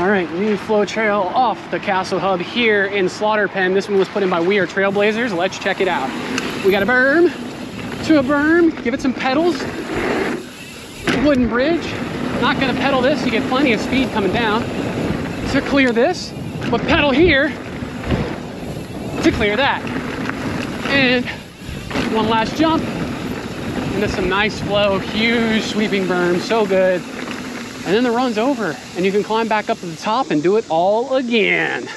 All right, new flow trail off the Castle Hub here in Slaughter Pen. This one was put in by We Are Trailblazers. Let's check it out. We got a berm to a berm, give it some pedals. Wooden bridge. Not gonna pedal this, you get plenty of speed coming down to clear this, but pedal here to clear that. And one last jump into some nice flow, huge sweeping berm, so good. And then the run's over and you can climb back up to the top and do it all again.